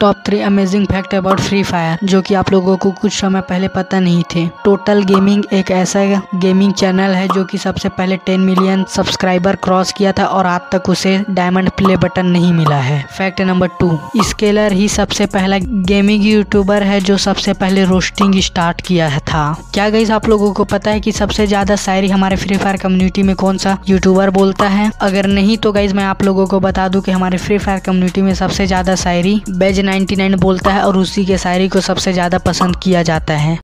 Top three amazing fact about Free Fire जो कि आप लोगों को कुछ समय पहले पता नहीं थे। टोटल गेमिंग एक ऐसा गेमिंग चैनल है जो कि सबसे पहले 10 मिलियन सब्सक्राइबर क्रॉस किया था और आज तक उसे डायमंड प्ले बटन नहीं मिला है। फैक्ट नंबर टू स्केलर ही सबसे पहला गेमिंग यूट्यूबर है जो सबसे पहले रोस्टिंग स्टार्ट किया था। क्या गई आप लोगों को पता है कि सबसे ज़्यादा शायरी हमारे फ्री फायर कम्युनिटी में कौन सा यूट्यूबर बोलता है? अगर नहीं तो गाइज़ मैं आप लोगों को बता दूँ कि हमारे फ्री फायर कम्युनिटी में सबसे ज़्यादा शायरी बेज 99 बोलता है और उसी के शायरी को सबसे ज़्यादा पसंद किया जाता है।